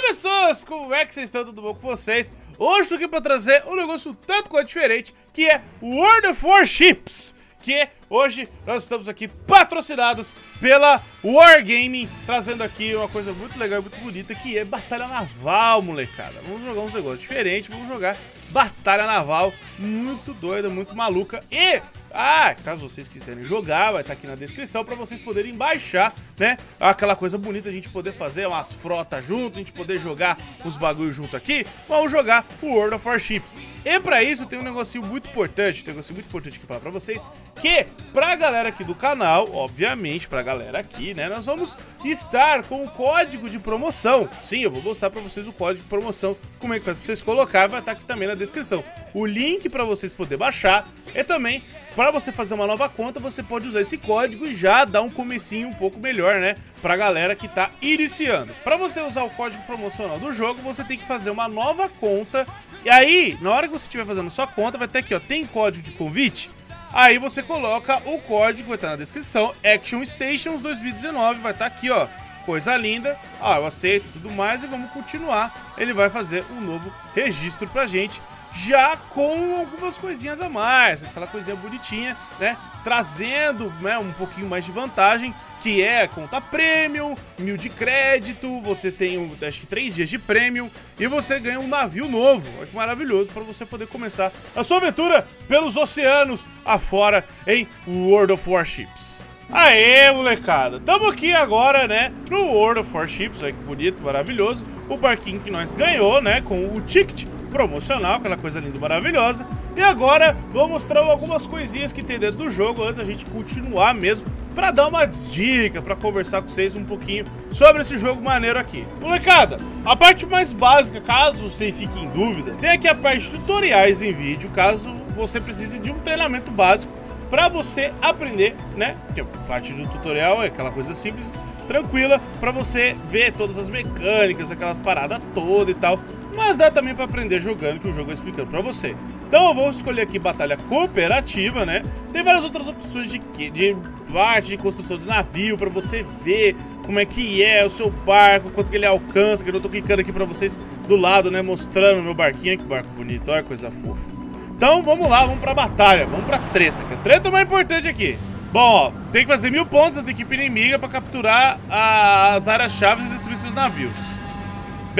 Oi pessoas, como é que vocês estão? Tudo bom com vocês? Hoje estou aqui para trazer um negócio tanto quanto diferente, que é World of Warships que hoje nós estamos aqui patrocinados pela Wargaming, trazendo aqui uma coisa muito legal e muito bonita, que é Batalha Naval, molecada. Vamos jogar uns negócios diferentes, vamos jogar Batalha Naval, muito doida, muito maluca. E, ah, caso vocês quiserem jogar, vai estar aqui na descrição para vocês poderem baixar, né? Aquela coisa bonita, a gente poder fazer umas frotas junto, a gente poder jogar os bagulhos junto aqui. Vamos jogar o World of Warships. E para isso tem um negocinho muito importante, tem um negocinho muito importante que falar para vocês, que pra galera aqui do canal, obviamente, pra galera aqui, né, nós vamos estar com o código de promoção. Sim, eu vou mostrar pra vocês o código de promoção, como é que faz pra vocês colocar, vai estar aqui também na descrição. O link para vocês poder baixar e também para você fazer uma nova conta, você pode usar esse código e já dar um comecinho um pouco melhor, né? Pra galera que tá iniciando. Para você usar o código promocional do jogo, você tem que fazer uma nova conta. E aí, na hora que você estiver fazendo sua conta, vai ter aqui, ó, tem código de convite? Aí você coloca o código, vai estar na descrição, Action Stations 2019, vai estar aqui, ó. Coisa linda. Ah, eu aceito tudo mais e vamos continuar. Ele vai fazer um novo registro pra gente já com algumas coisinhas a mais, aquela coisinha bonitinha, né? Trazendo né, um pouquinho mais de vantagem, que é conta premium, mil de crédito, você tem acho que três dias de prêmio e você ganha um navio novo. Olha que maravilhoso para você poder começar a sua aventura pelos oceanos afora em World of Warships. Aê, molecada! Tamo aqui agora, né, no World of Warships, olha que bonito, maravilhoso. O barquinho que nós ganhou, né, com o ticket promocional, aquela coisa linda e maravilhosa. E agora vou mostrar algumas coisinhas que tem dentro do jogo antes da gente continuar mesmo para dar umas dicas, para conversar com vocês um pouquinho sobre esse jogo maneiro aqui. Molecada, a parte mais básica, caso você fique em dúvida, tem aqui a parte de tutoriais em vídeo, caso você precise de um treinamento básico para você aprender, né? Que a parte do tutorial é aquela coisa simples, tranquila, para você ver todas as mecânicas, aquelas paradas todas e tal. Mas dá também para aprender jogando, que o jogo vai explicando para você. Então eu vou escolher aqui batalha cooperativa, né? Tem várias outras opções de, de parte de construção de navio para você ver como é que é o seu barco, quanto que ele alcança, que eu tô clicando aqui para vocês do lado, né? Mostrando meu barquinho, que barco bonito, olha coisa fofa. Então vamos lá, vamos pra batalha, vamos pra treta, que a treta é mais importante aqui. Bom, ó, tem que fazer mil pontos da equipe inimiga pra capturar as áreas-chave e destruir seus navios.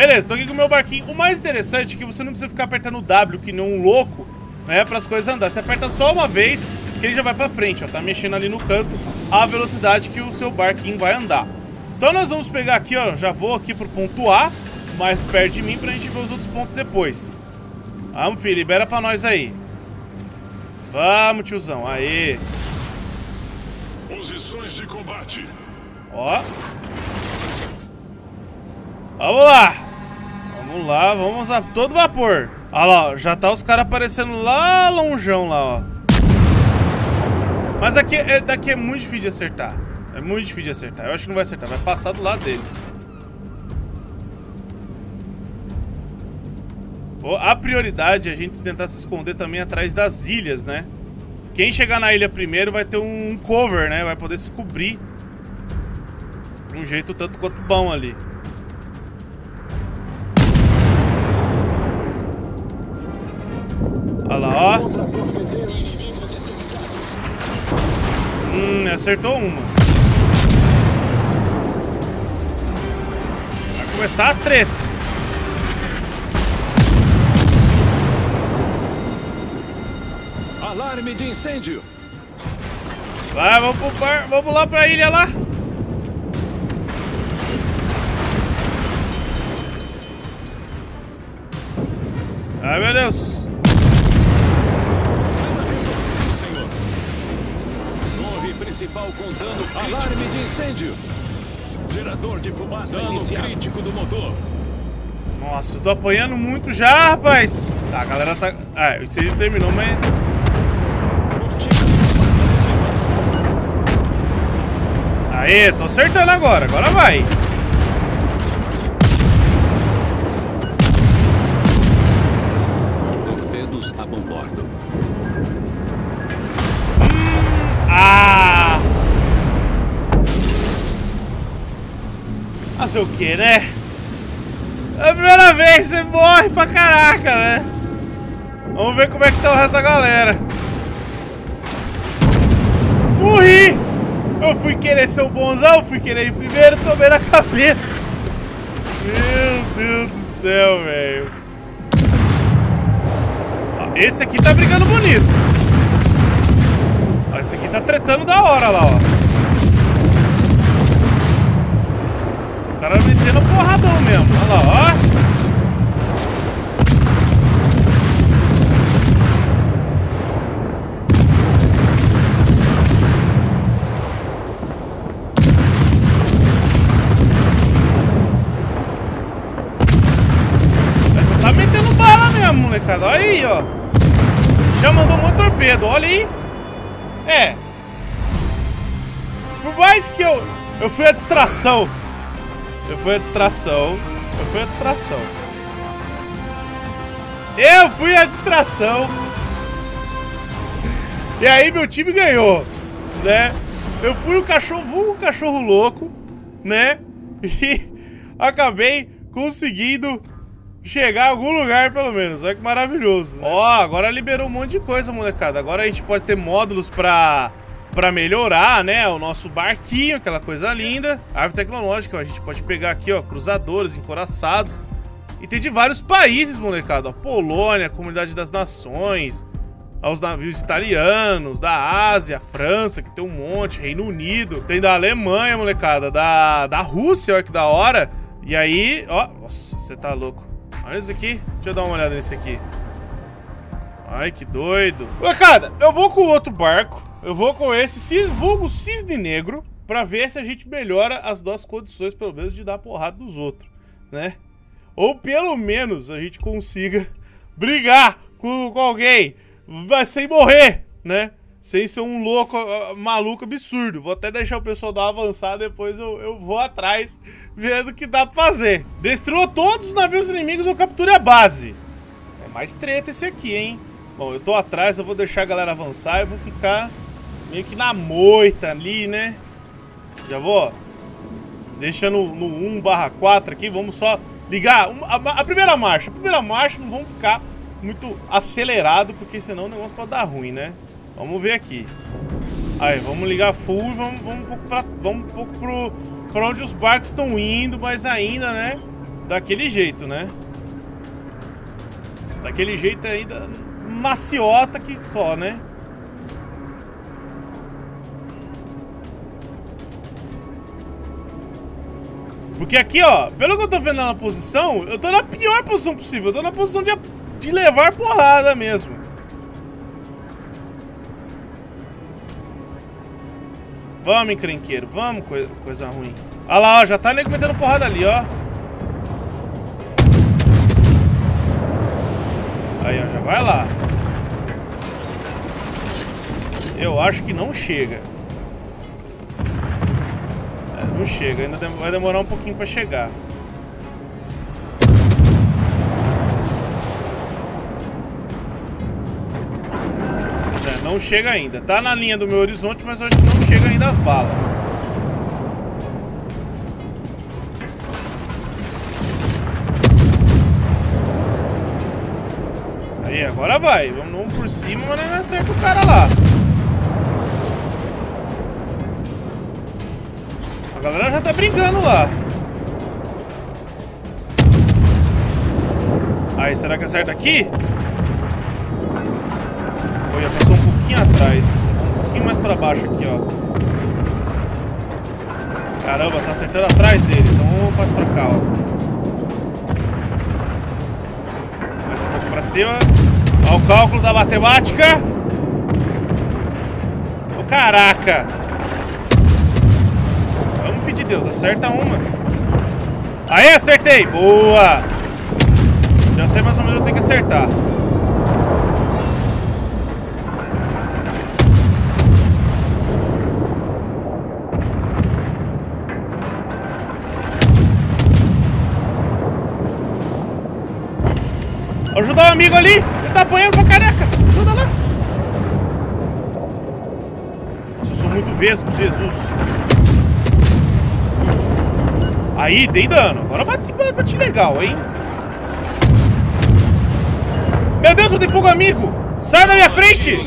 Beleza, tô aqui com o meu barquinho. O mais interessante é que você não precisa ficar apertando o W que nem um louco, né, para as coisas andar. Você aperta só uma vez que ele já vai para frente, ó. Tá mexendo ali no canto a velocidade que o seu barquinho vai andar. Então nós vamos pegar aqui, ó, já vou aqui pro ponto A, mais perto de mim, pra gente ver os outros pontos depois. Vamos, filho, libera pra nós aí. Vamos, tiozão, aí. Posições de combate. Ó. Vamos lá. Vamos lá, vamos a todo vapor. Olha lá, já tá os caras aparecendo lá longeão lá, ó. Mas aqui, é, daqui é muito difícil de acertar. É muito difícil de acertar. Eu acho que não vai acertar, vai passar do lado dele. A prioridade é a gente tentar se esconder também atrás das ilhas, né? Quem chegar na ilha primeiro vai ter um cover, né? Vai poder se cobrir de um jeito tanto quanto bom ali. Olha lá, ó. Hum, acertou uma. Vai começar a treta. Alarme de incêndio. Vai, vamos pro bar, vamos lá pra ilha lá. Ai, meu Deus. Principal com dano Alarme de incêndio. Gerador de fumaça dano iniciado. crítico do motor. Nossa, eu tô apanhando muito já, rapaz. Tá, a galera tá... Ah, o incêndio terminou, mas... Aê, tô acertando agora. Agora vai. Fazer o que, né? É a primeira vez, você morre pra caraca, né? Vamos ver como é que tá o resto da galera. Morri! Eu fui querer ser o bonzão, fui querer ir primeiro, tomei na cabeça. Meu Deus do céu, velho. Esse aqui tá brigando bonito. Esse aqui tá tretando da hora lá, ó. O cara metendo porradão mesmo. Olha lá, ó. tá molecada. Olha aí, ó. Já mandou um torpedo, olha aí. É. Por mais que eu... Eu fui a distração. Eu fui a distração. Eu fui a distração. Eu fui a distração. E aí meu time ganhou, né? Eu fui o cachorro, o cachorro louco, né? E acabei conseguindo chegar a algum lugar, pelo menos. Olha que maravilhoso. Né? Ó, agora liberou um monte de coisa, molecada. Agora a gente pode ter módulos pra, pra melhorar, né? O nosso barquinho, aquela coisa linda. Árvore tecnológica, ó, a gente pode pegar aqui, ó, cruzadores, encoraçados. E tem de vários países, molecada. Ó, Polônia, Comunidade das Nações, aos navios italianos, da Ásia, França, que tem um monte, Reino Unido. Tem da Alemanha, molecada, da, da Rússia, olha que da hora. E aí, ó, nossa, você tá louco. Olha isso aqui. Deixa eu dar uma olhada nesse aqui. Ai, que doido. Molecada, eu vou com outro barco. Eu vou com esse cis, vulgo cisne negro. Pra ver se a gente melhora as nossas condições, pelo menos, de dar porrada dos outros, né? Ou pelo menos a gente consiga brigar com, com alguém sem morrer, né? Sem ser um louco, uh, maluco absurdo. Vou até deixar o pessoal dar uma avançada, depois eu, eu vou atrás vendo o que dá pra fazer. Destruiu todos os navios inimigos ou capture a base. É mais treta esse aqui, hein? Bom, eu tô atrás, eu vou deixar a galera avançar, eu vou ficar meio que na moita ali, né? Já vou deixando no 1 barra 4 aqui, vamos só ligar a, a primeira marcha. A primeira marcha não vamos ficar muito acelerado, porque senão o negócio pode dar ruim, né? Vamos ver aqui. Aí, vamos ligar full e vamos, vamos um pouco, pra, vamos um pouco pro, pra onde os barcos estão indo, mas ainda, né? Daquele jeito, né? Daquele jeito ainda maciota que só, né? Porque aqui, ó, pelo que eu tô vendo na posição, eu tô na pior posição possível. Eu tô na posição de, de levar porrada mesmo. Vamos, encrenqueiro. Vamos, coisa, ruim. Olha lá, ó. Já tá nego metendo porrada ali, ó. Aí, ó. Já vai lá. Eu acho que não chega. É, não chega. Ainda vai demorar um pouquinho pra chegar. Não chega ainda. Tá na linha do meu horizonte, mas eu acho que não chega ainda as balas. Aí, agora vai. Vamos por cima, mas não acerta o cara lá. A galera já tá brincando lá. Aí, será que acerta aqui? Olha, passou um pouquinho atrás. Um pouquinho mais pra baixo aqui, ó. Caramba, tá acertando atrás dele. Então vamos mais pra cá, ó. Mais um pouco pra cima. Olha o cálculo da matemática. Ô, caraca. Filho de Deus. Acerta uma. Aí, acertei. Boa. Já sei mais ou menos eu tenho que acertar. Ajudar o amigo ali. Ele tá apanhando pra careca. Ajuda lá. Nossa, eu sou muito vesgo, Jesus. Aí, dei dano. Agora bati, bati legal, hein? Meu Deus, eu tenho fogo amigo! Sai da minha frente!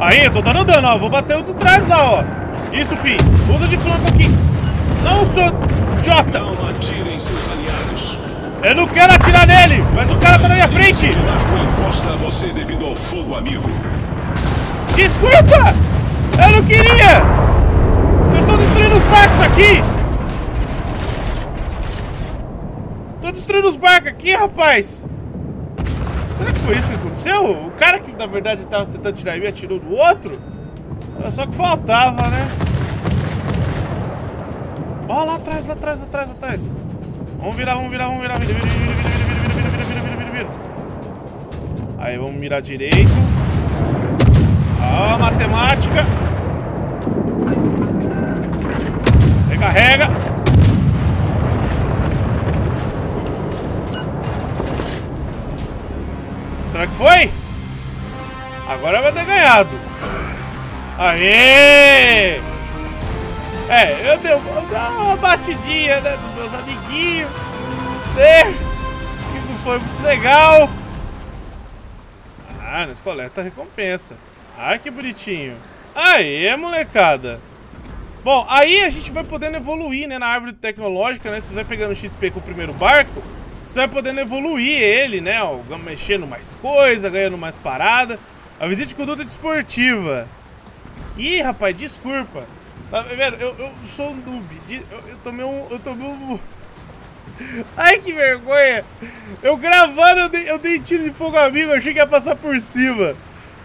Aí, eu tô dando dano, ó. Vou bater o do trás lá, ó. Isso, fi. Usa de flanco aqui. Não, seu idiota. Não atirem seus aliados. Eu não quero atirar nele, mas o cara tá na minha frente. Foi imposta a você devido ao fogo amigo. Desculpa! Eu não queria! Eu estou destruindo os barcos aqui! Tô destruindo os barcos aqui, rapaz! Será que foi isso que aconteceu? O cara que na verdade estava tentando tirar mim atirou no outro? Era só que faltava, né? Ó, lá atrás, lá atrás, lá atrás, lá atrás. Vamos virar, vamos virar, vamos virar. Vira, vira, vira, vira, vira, vira, vira, vira, vira, vira. Aí, vamos mirar direito. Ó, matemática. Recarrega. Será que foi? Agora vai ter ganhado. Aê! É, eu dei, uma batidinha né, dos meus amiguinhos. Né? Que não foi muito legal. Ah, nós coleta recompensa. Ai, que bonitinho. Aê, molecada. Bom, aí a gente vai podendo evoluir, né, na árvore tecnológica, né? Você vai pegando XP com o primeiro barco, você vai podendo evoluir ele, né? Ó, mexendo mais coisa, ganhando mais parada. A visita conduta desportiva. Ih, rapaz, desculpa. Tá vendo? Eu, eu sou um noob. Eu, eu tomei um... Eu tomei um... Ai, que vergonha. Eu gravando, eu dei, eu dei tiro de fogo amigo, achei que ia passar por cima.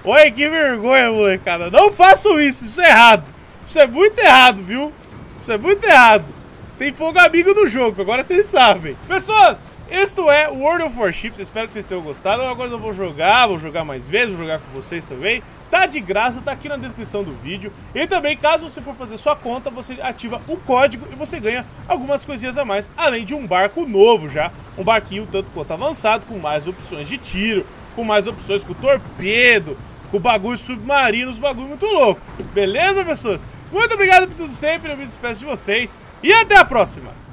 Olha que vergonha, molecada. Não façam isso, isso é errado. Isso é muito errado, viu? Isso é muito errado. Tem fogo amigo no jogo, agora vocês sabem. Pessoas, isto é World of Warships, espero que vocês tenham gostado. Agora eu vou jogar, vou jogar mais vezes, vou jogar com vocês também. Tá de graça, tá aqui na descrição do vídeo. E também, caso você for fazer sua conta, você ativa o código e você ganha algumas coisinhas a mais, além de um barco novo já. Um barquinho tanto quanto avançado, com mais opções de tiro, com mais opções com torpedo, com bagulho submarino, os bagulho muito louco. Beleza, pessoas? Muito obrigado por tudo sempre, eu me despeço de vocês e até a próxima!